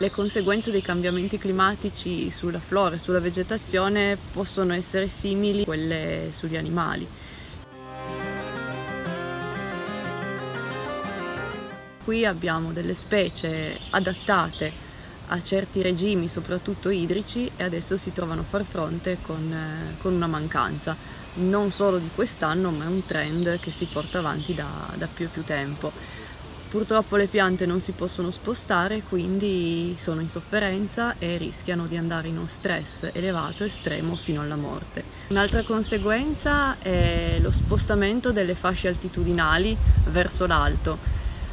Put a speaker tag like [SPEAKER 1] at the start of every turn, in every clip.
[SPEAKER 1] Le conseguenze dei cambiamenti climatici sulla flora e sulla vegetazione possono essere simili a quelle sugli animali. Qui abbiamo delle specie adattate a certi regimi, soprattutto idrici, e adesso si trovano a far fronte con, eh, con una mancanza, non solo di quest'anno, ma è un trend che si porta avanti da, da più e più tempo. Purtroppo le piante non si possono spostare, quindi sono in sofferenza e rischiano di andare in uno stress elevato estremo fino alla morte. Un'altra conseguenza è lo spostamento delle fasce altitudinali verso l'alto.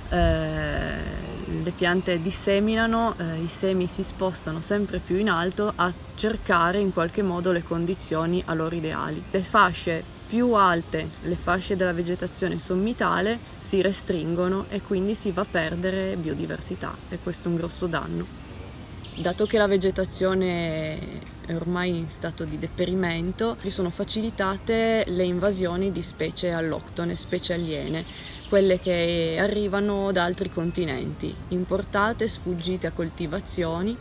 [SPEAKER 1] Eh, le piante disseminano, eh, i semi si spostano sempre più in alto a cercare in qualche modo le condizioni a loro ideali. Le fasce più alte le fasce della vegetazione sommitale si restringono e quindi si va a perdere biodiversità e questo è un grosso danno. Dato che la vegetazione è ormai in stato di deperimento, sono facilitate le invasioni di specie alloctone, specie aliene, quelle che arrivano da altri continenti, importate, sfuggite a coltivazioni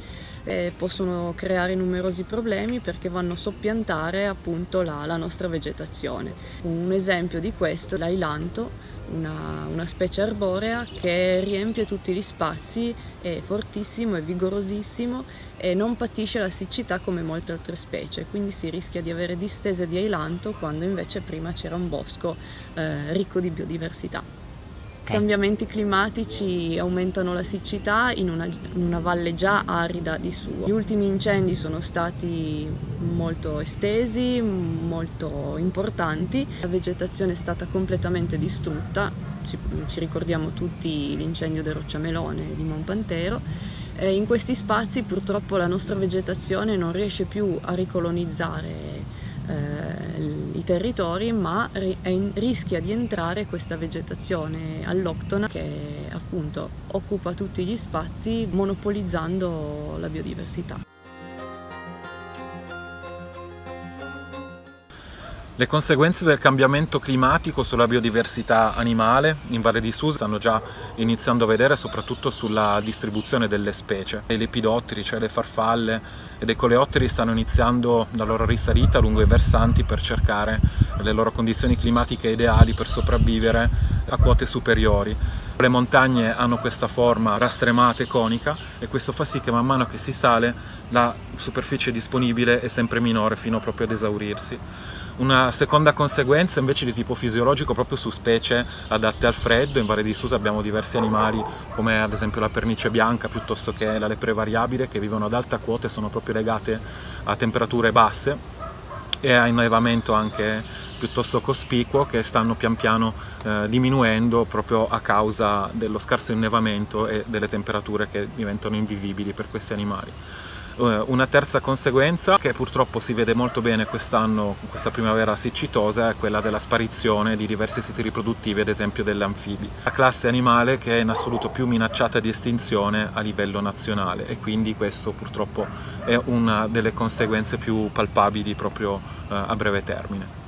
[SPEAKER 1] eh, possono creare numerosi problemi perché vanno a soppiantare appunto la, la nostra vegetazione. Un esempio di questo è l'ailanto, una, una, specie arborea che riempie tutti gli spazi, è fortissimo, è vigorosissimo e non patisce la siccità come molte altre specie, quindi si rischia di avere distese di ailanto quando invece prima c'era un bosco eh, ricco di biodiversità. I cambiamenti climatici aumentano la siccità in una, in una, valle già arida di suo. Gli ultimi incendi sono stati molto estesi, molto importanti, la vegetazione è stata completamente distrutta, ci, ci ricordiamo tutti l'incendio del Rocciamelone di Monpantero. E in questi spazi purtroppo la nostra vegetazione non riesce più a ricolonizzare eh, territori, ma rischia di entrare questa vegetazione alloctona che appunto occupa tutti gli spazi monopolizzando la biodiversità.
[SPEAKER 2] Le conseguenze del cambiamento climatico sulla biodiversità animale in Valle di Susa stanno già iniziando a vedere soprattutto sulla distribuzione delle specie. Le lepidotteri, cioè le farfalle ed i coleotteri stanno iniziando la loro risalita lungo i versanti per cercare le loro condizioni climatiche ideali per sopravvivere a quote superiori. Le montagne hanno questa forma rastremata e conica e questo fa sì che man mano che si sale la superficie disponibile è sempre minore fino proprio ad esaurirsi. Una seconda conseguenza invece di tipo fisiologico proprio su specie adatte al freddo, in Valle di Susa abbiamo diversi animali come ad esempio la pernice bianca piuttosto che la lepre variabile che vivono ad alta quota e sono proprio legate a temperature basse e a innevamento anche piuttosto cospicuo che stanno pian piano eh, diminuendo proprio a causa dello scarso innevamento e delle temperature che diventano invivibili per questi animali. Eh, una terza conseguenza che purtroppo si vede molto bene quest'anno con questa primavera siccitosa è quella della sparizione di diversi siti riproduttivi, ad esempio degli anfibi. La classe animale che è in assoluto più minacciata di estinzione a livello nazionale e quindi questo purtroppo è una delle conseguenze più palpabili proprio eh, a breve termine.